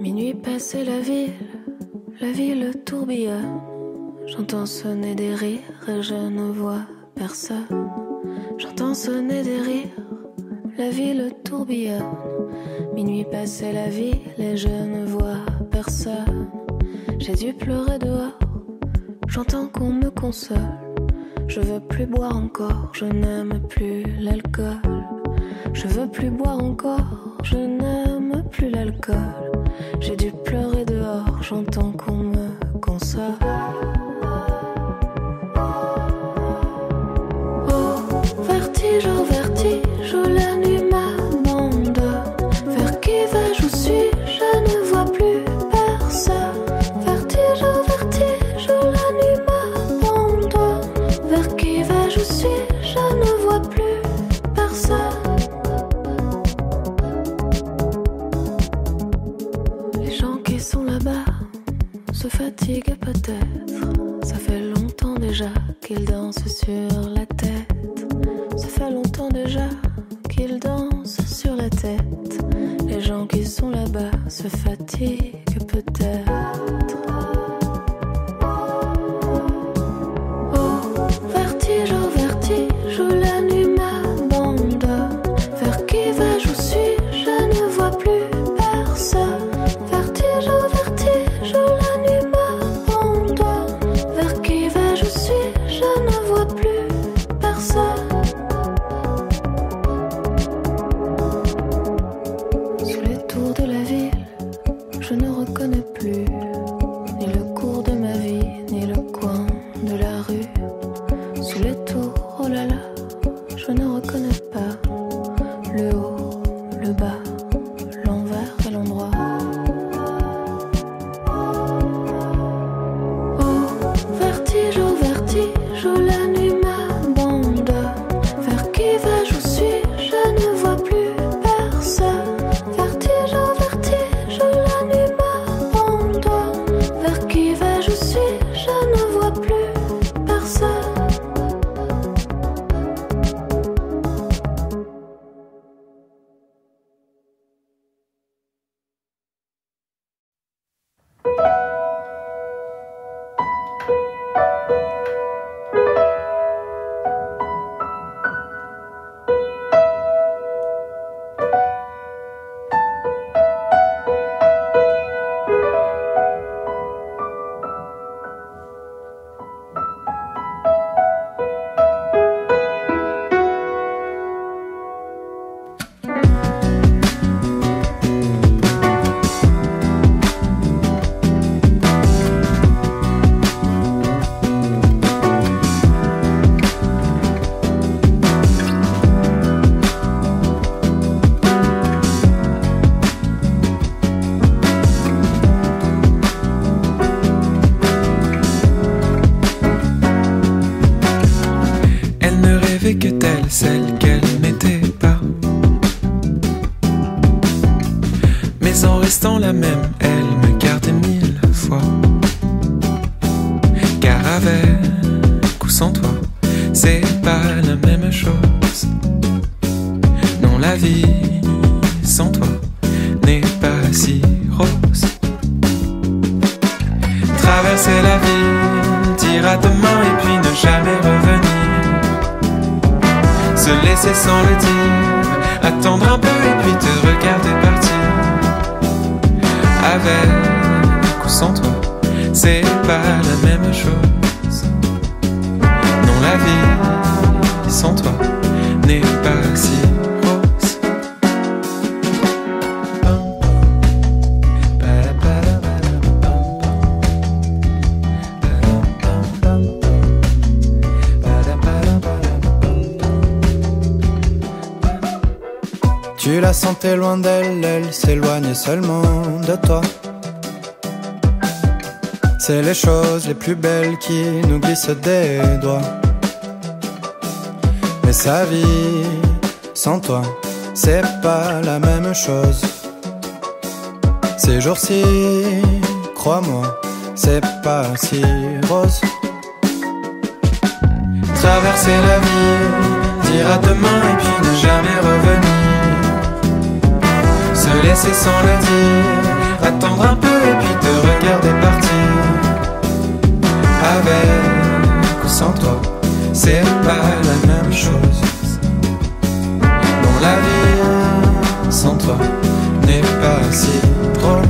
Minuit passé la ville, la ville tourbillonne. J'entends sonner des rires et je ne vois personne. J'entends sonner des rires, la ville tourbillonne. Minuit passé la ville et je ne vois personne. J'ai dû pleurer dehors, j'entends qu'on me console. Je veux plus boire encore, je n'aime plus l'alcool. Je veux plus boire encore, je n'aime plus l'alcool. J'ai dû pleurer dehors, j'entends qu'on me console. Excel t'es loin d'elle, elle s'éloigne seulement de toi. C'est les choses les plus belles qui nous glissent des doigts. Mais sa vie sans toi, c'est pas la même chose. Ces jours-ci, crois-moi, c'est pas si rose. Traverser la vie, dire à demain et puis ne jamais. penser sans le dire, attendre un peu et puis te regarder partir. Avec ou sans toi, c'est pas la même chose. Bon, la vie sans toi n'est pas si drôle.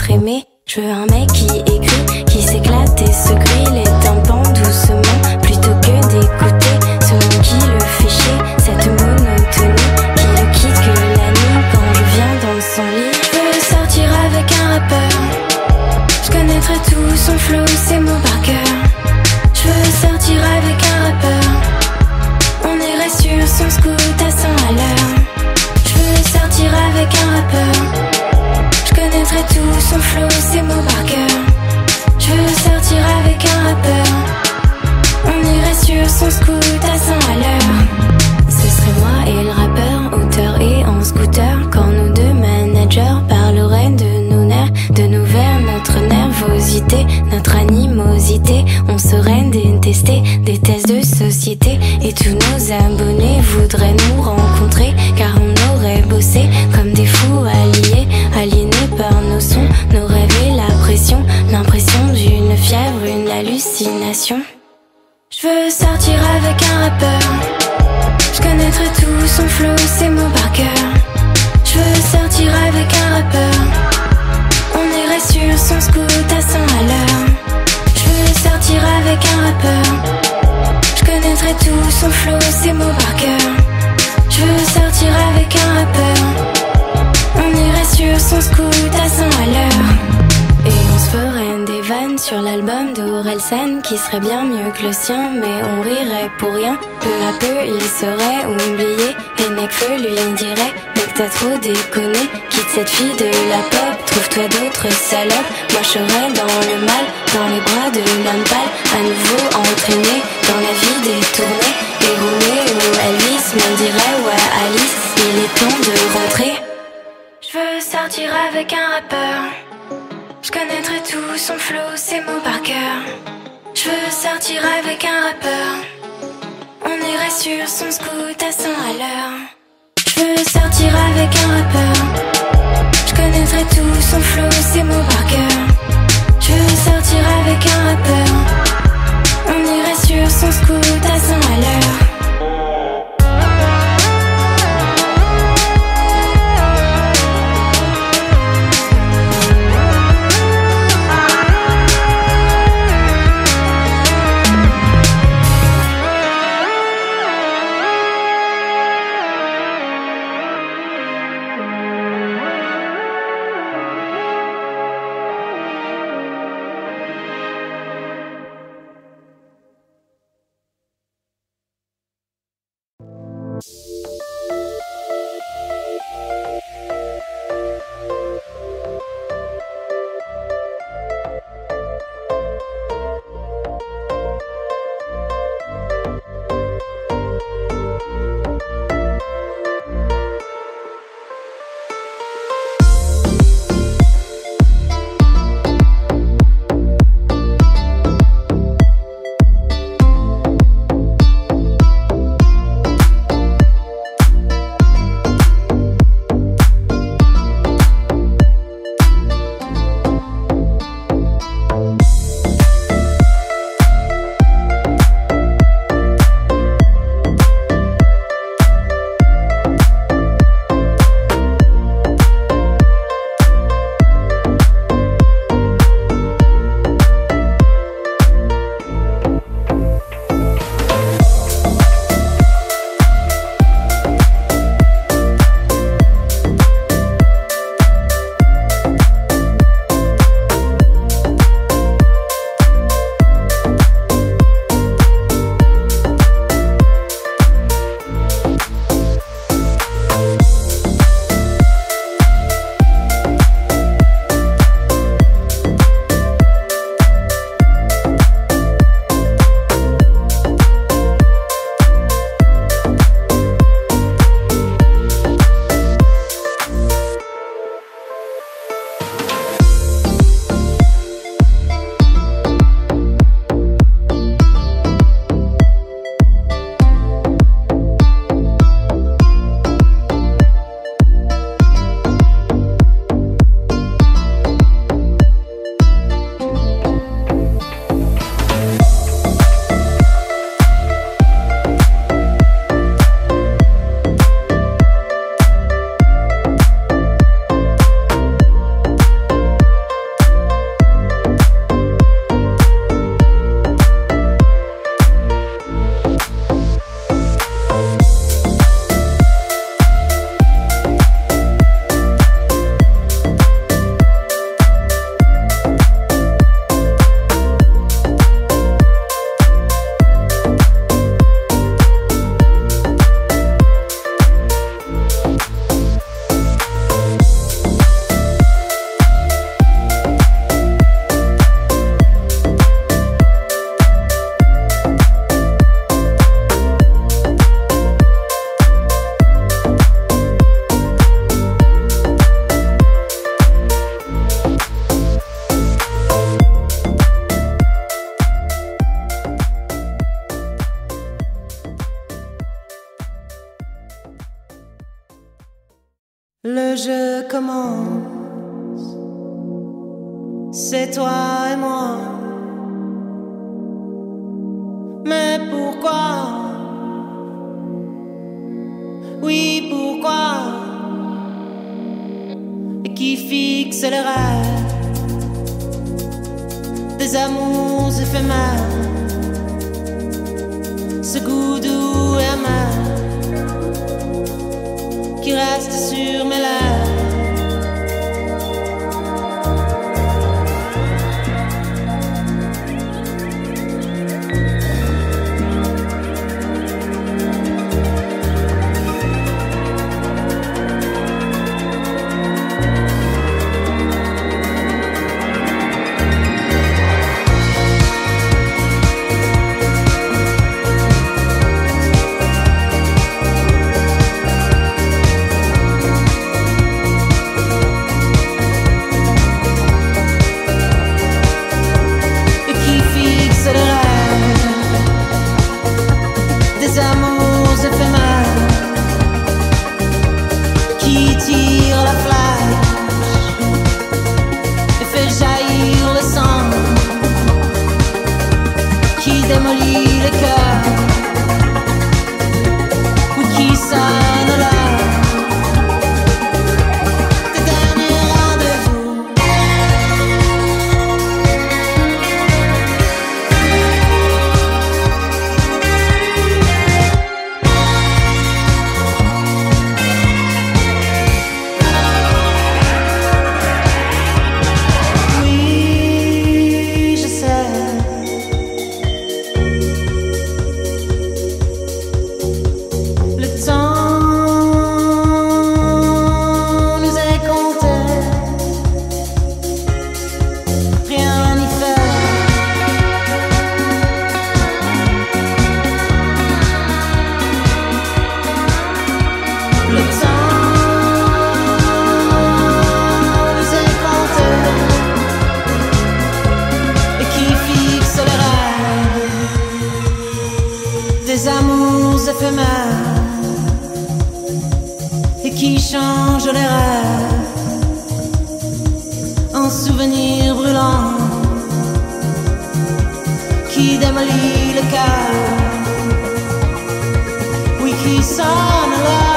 d'être aimé. Je veux un mec qui écrit, société. Et tous nos abonnés voudraient son flow, ses mots par cœur. Je veux sortir avec un rappeur. On irait sur son scoot à 100 à l'heure. Et on se ferait des vannes sur l'album d'Orelsan qui serait bien mieux que le sien, mais on rirait pour rien. Peu à peu, il serait oublié. Et Nekfeu lui dirait Mec, t'as trop déconné. Quitte cette fille de la pop, trouve-toi d'autres salopes. Moi, je dans le mal, dans les bras de l'homme pâle, à nouveau entraîné dans la vie détournée. Me dirait Alice, il est temps de rentrer. Je veux sortir avec un rappeur. Je connaîtrai tout son flow, ses mots par cœur. Je veux sortir avec un rappeur. On irait sur son scoot à 100 à l'heure. Je veux sortir avec un rappeur. Je connaîtrai tout son flow, ses mots par cœur. Je veux sortir avec un rappeur. On sur son scoot à 100 à l'heure. Le jeu commence, c'est toi et moi. Mais pourquoi? Oui, pourquoi? Et qui fixe le rêve des amours éphémères. Ce goût de qui reste sur mes lèvres. des amours éphémères et qui changent les rêves en souvenirs brûlants qui démolit le cœur, oui qui sonne là.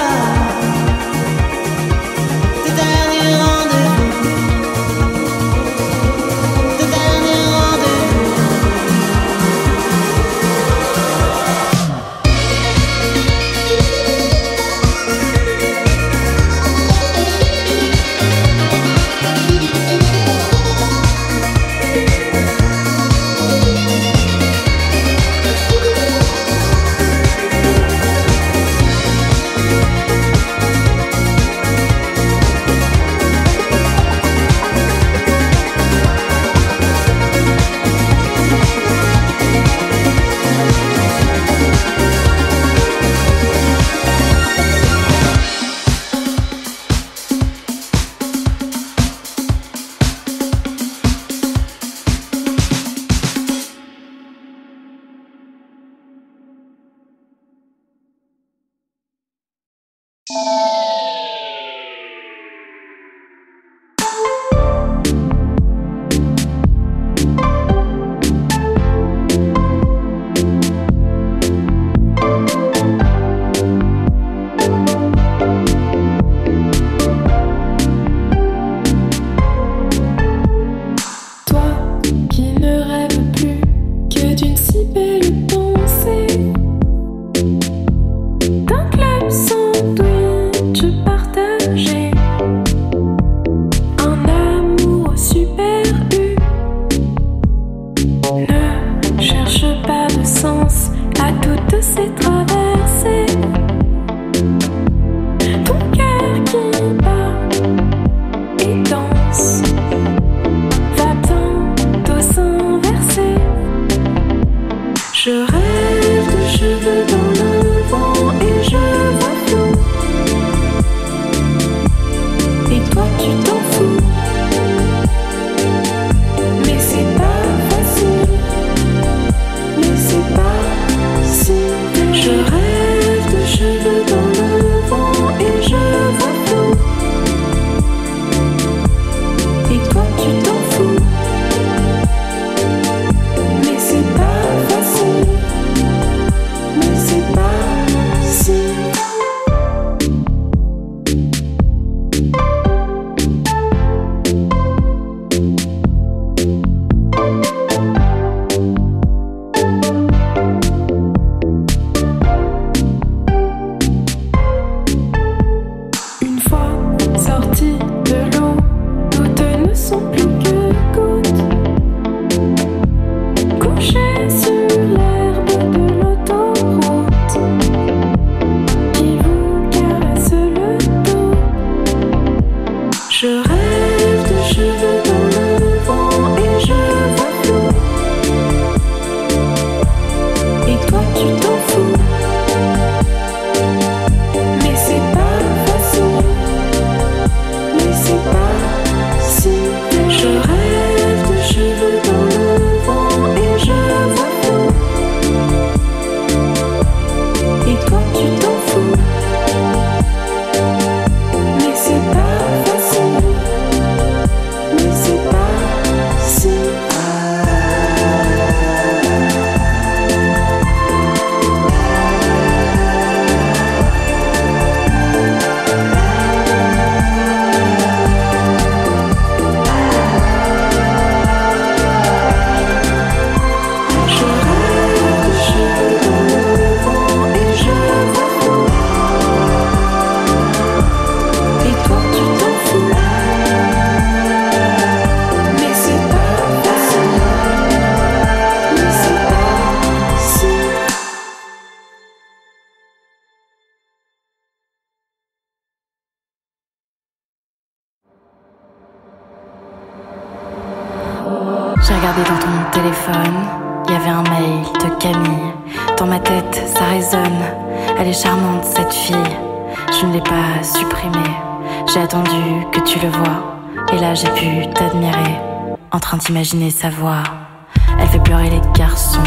Elle fait pleurer les garçons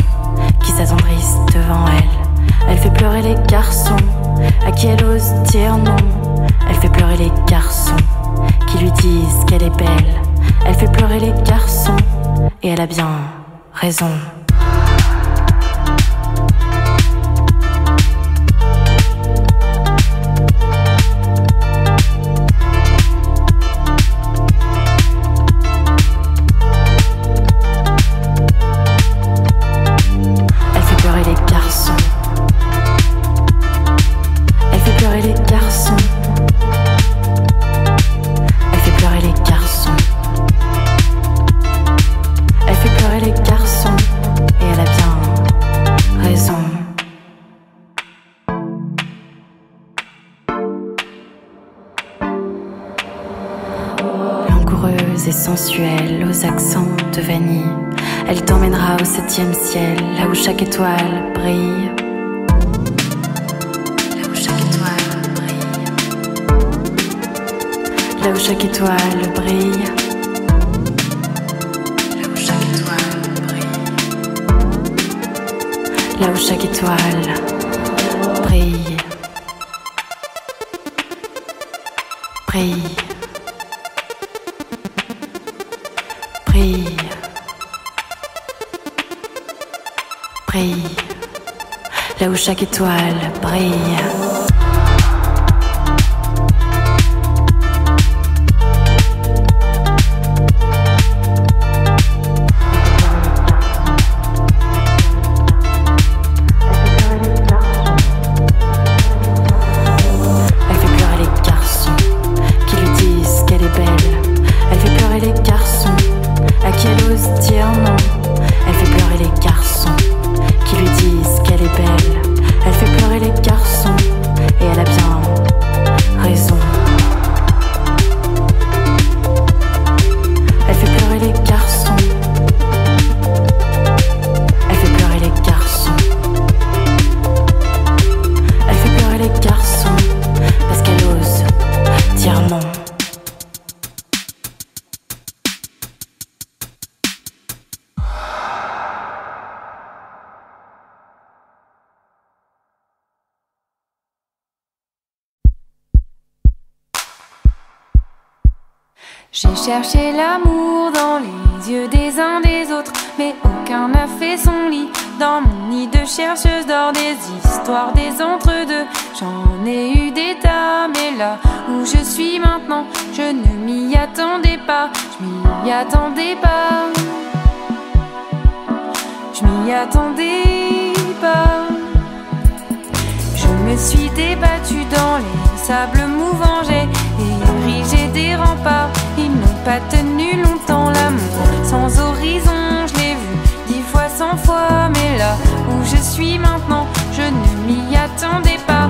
qui s'attendrissent devant elle. Elle fait pleurer les garçons à qui elle ose dire non. Elle fait pleurer les garçons qui lui disent qu'elle est belle. Elle fait pleurer les garçons et elle a bien raison. Aux accents de vanille. Elle t'emmènera au septième ciel, là où chaque étoile brille. Là où chaque étoile brille. Là où chaque étoile brille. Là où chaque étoile brille. Là où chaque étoile brille. Chaque étoile brille. J'ai cherché l'amour dans les yeux des uns des autres, mais aucun n'a fait son lit. Dans mon nid de chercheuse d'or, des histoires, des entre-deux. J'en ai eu des tas, mais là où je suis maintenant, je ne m'y attendais pas. Je m'y attendais pas. Je m'y attendais pas. Je me suis débattue dans les sables mouvants, érigé des remparts pas tenu longtemps l'amour sans horizon. Je l'ai vu dix fois, cent fois, mais là où je suis maintenant, je ne m'y attendais pas.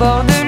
border